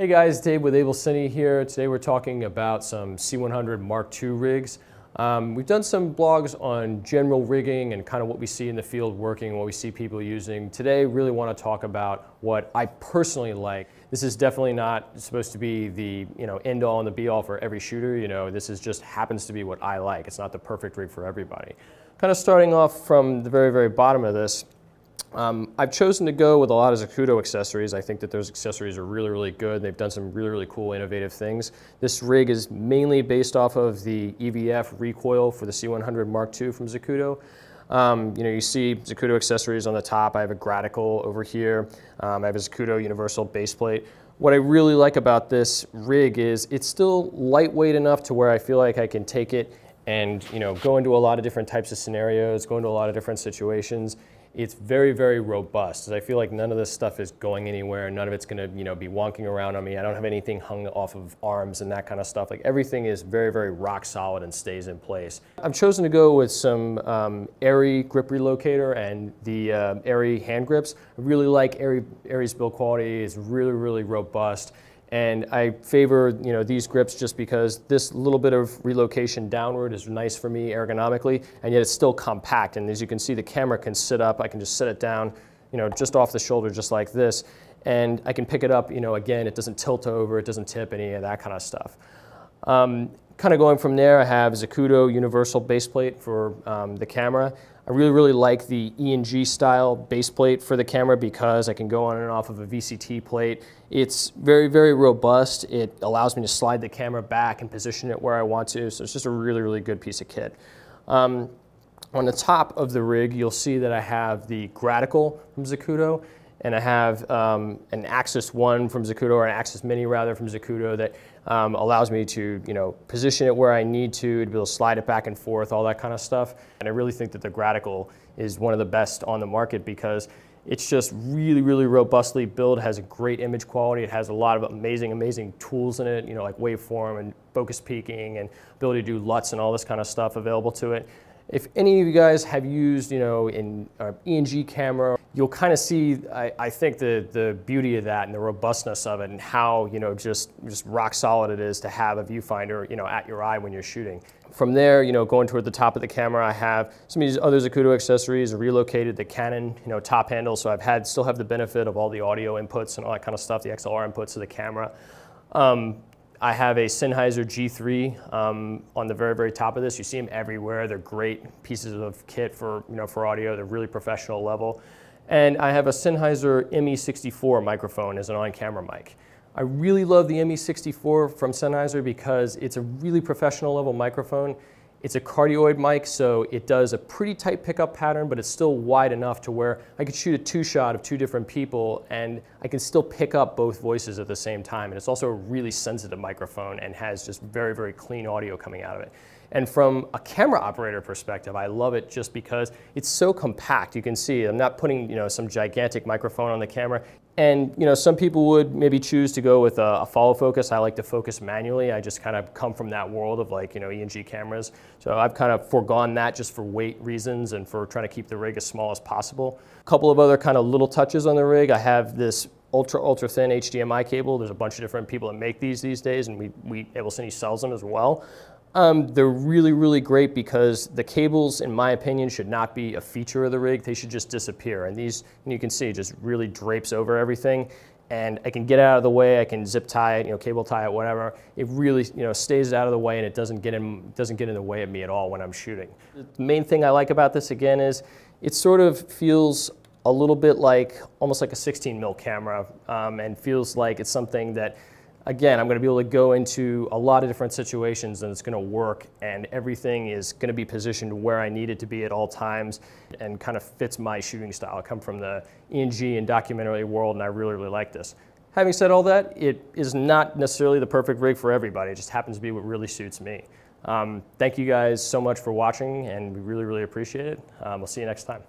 Hey guys, Dave with AbelCine here. Today we're talking about some C100 Mark II rigs. Um, we've done some blogs on general rigging and kind of what we see in the field working, what we see people using. Today, really want to talk about what I personally like. This is definitely not supposed to be the you know end all and the be all for every shooter. You know, this is just happens to be what I like. It's not the perfect rig for everybody. Kind of starting off from the very very bottom of this. Um, I've chosen to go with a lot of Zacuto accessories. I think that those accessories are really, really good. They've done some really, really cool, innovative things. This rig is mainly based off of the EVF recoil for the C100 Mark II from Zacuto. Um, you know, you see Zacuto accessories on the top. I have a Gratical over here. Um, I have a Zacuto universal base plate. What I really like about this rig is it's still lightweight enough to where I feel like I can take it and you know go into a lot of different types of scenarios, go into a lot of different situations it's very, very robust. I feel like none of this stuff is going anywhere. None of it's going to, you know, be wonking around on me. I don't have anything hung off of arms and that kind of stuff. Like everything is very, very rock solid and stays in place. I've chosen to go with some um, Arri grip relocator and the uh, Arri hand grips. I really like Arri, Arri's build quality. It's really, really robust. And I favor you know, these grips just because this little bit of relocation downward is nice for me ergonomically, and yet it's still compact. And as you can see, the camera can sit up. I can just set it down you know, just off the shoulder just like this. And I can pick it up, you know, again, it doesn't tilt over, it doesn't tip, any of that kind of stuff. Um, kind of going from there, I have Zacuto universal base plate for um, the camera. I really, really like the ENG style base plate for the camera because I can go on and off of a VCT plate. It's very, very robust. It allows me to slide the camera back and position it where I want to. So it's just a really, really good piece of kit. Um, on the top of the rig, you'll see that I have the Gratical from Zacuto and I have um, an Axis 1 from Zacuto, or an Axis Mini rather from Zacuto that um, allows me to you know, position it where I need to, to be able to slide it back and forth, all that kind of stuff. And I really think that the Gratical is one of the best on the market because it's just really, really robustly built, has a great image quality. It has a lot of amazing, amazing tools in it, you know, like waveform and focus peaking and ability to do LUTs and all this kind of stuff available to it. If any of you guys have used, you know, an uh, ENG camera, you'll kind of see, I, I, think, the, the beauty of that and the robustness of it and how, you know, just, just rock solid it is to have a viewfinder, you know, at your eye when you're shooting. From there, you know, going toward the top of the camera, I have some of these other Zacuto accessories, relocated the Canon, you know, top handle, so I've had, still have the benefit of all the audio inputs and all that kind of stuff, the XLR inputs of the camera. Um, I have a Sennheiser G3 um, on the very, very top of this. You see them everywhere. They're great pieces of kit for, you know, for audio. They're really professional level. And I have a Sennheiser ME64 microphone as an on-camera mic. I really love the ME64 from Sennheiser because it's a really professional level microphone. It's a cardioid mic, so it does a pretty tight pickup pattern, but it's still wide enough to where I could shoot a two shot of two different people and I can still pick up both voices at the same time. And it's also a really sensitive microphone and has just very, very clean audio coming out of it. And from a camera operator perspective, I love it just because it's so compact. You can see I'm not putting you know some gigantic microphone on the camera. And you know some people would maybe choose to go with a, a follow focus. I like to focus manually. I just kind of come from that world of like you know ENG cameras. So I've kind of foregone that just for weight reasons and for trying to keep the rig as small as possible. A couple of other kind of little touches on the rig. I have this ultra ultra thin HDMI cable. There's a bunch of different people that make these these days, and we we sells them as well. Um, they're really, really great because the cables, in my opinion, should not be a feature of the rig. They should just disappear. And these, you can see, just really drapes over everything. And I can get out of the way. I can zip tie it, you know, cable tie it, whatever. It really, you know, stays out of the way, and it doesn't get in, doesn't get in the way of me at all when I'm shooting. The main thing I like about this again is it sort of feels a little bit like almost like a 16 mil camera, um, and feels like it's something that again, I'm going to be able to go into a lot of different situations and it's going to work and everything is going to be positioned where I need it to be at all times and kind of fits my shooting style. I come from the ENG and documentary world and I really, really like this. Having said all that, it is not necessarily the perfect rig for everybody. It just happens to be what really suits me. Um, thank you guys so much for watching and we really, really appreciate it. Um, we'll see you next time.